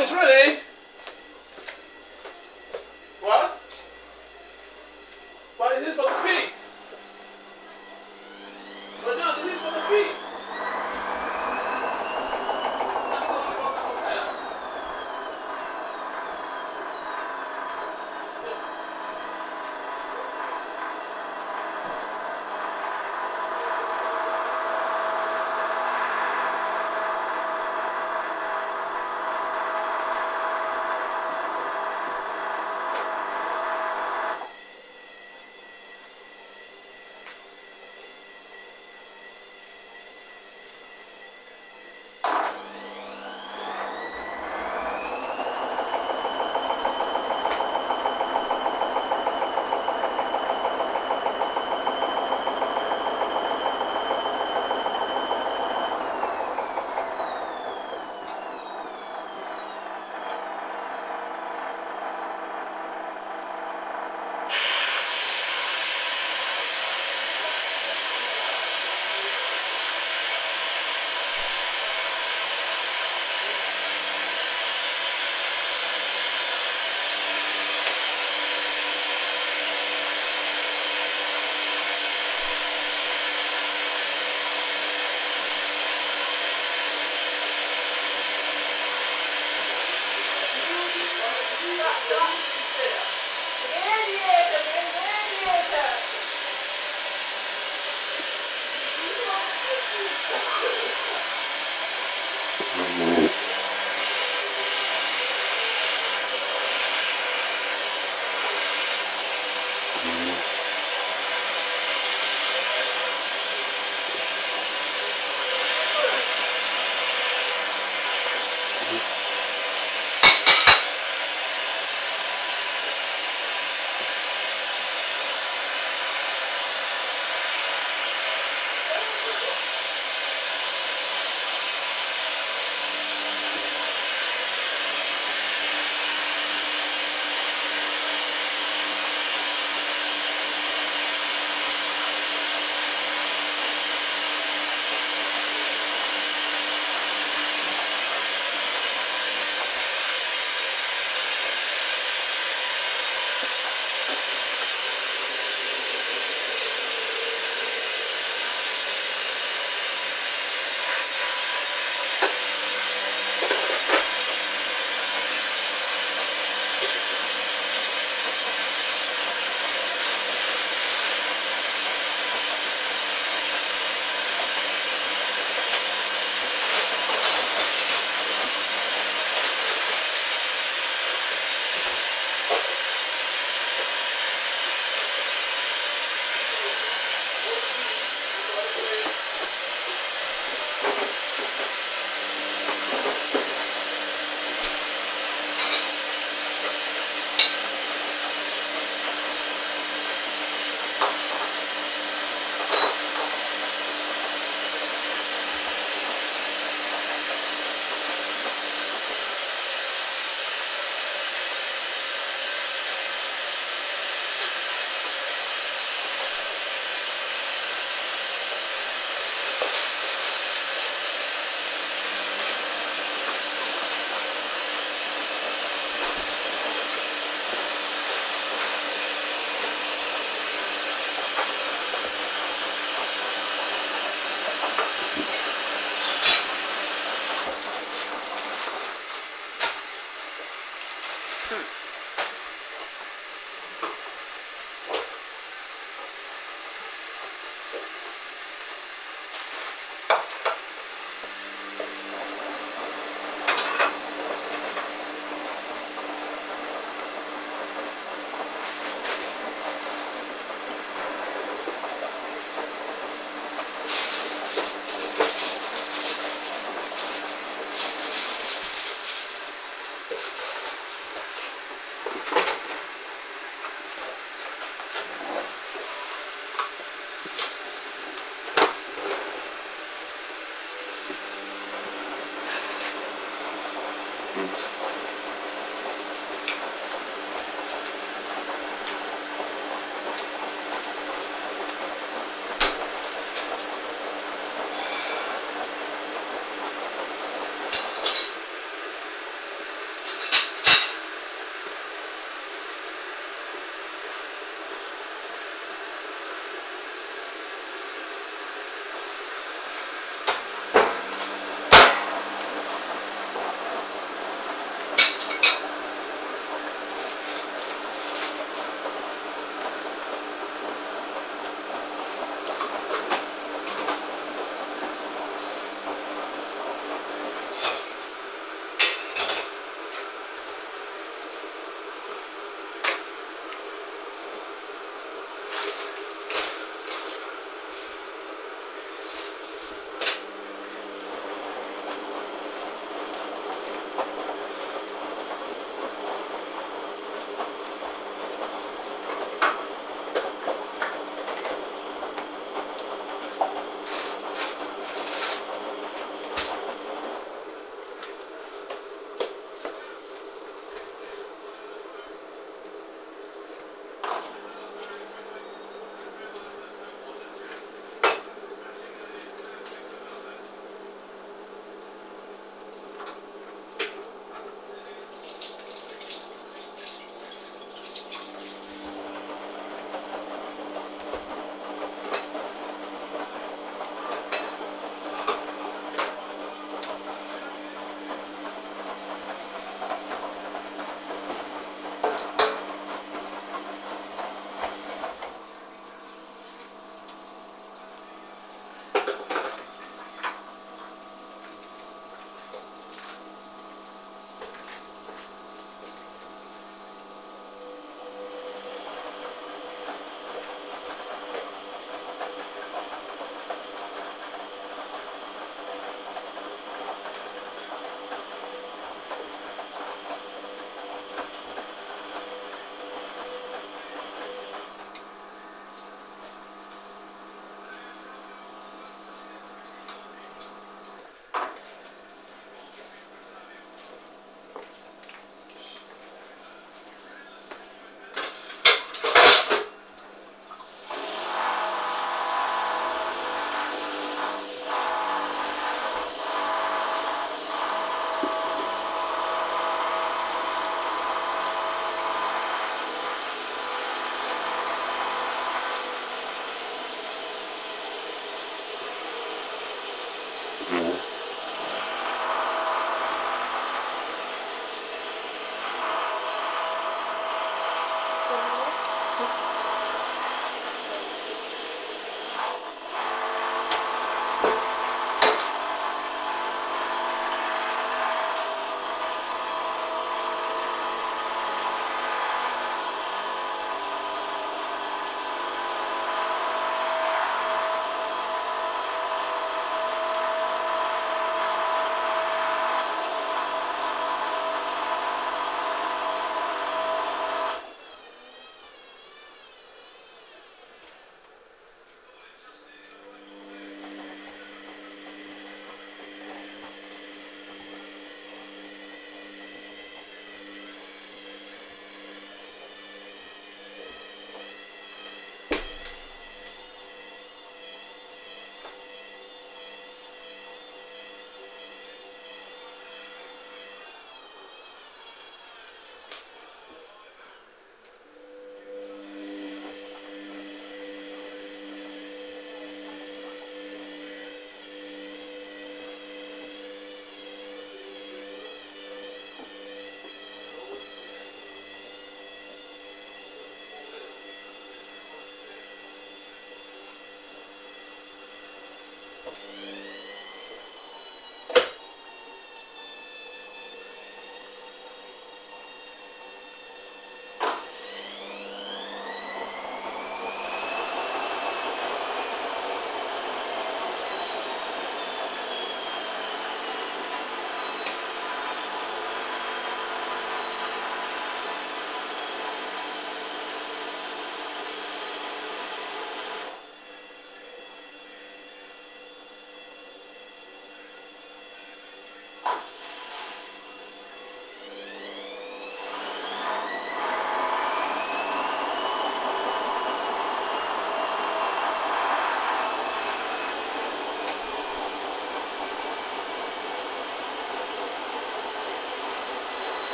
is ready.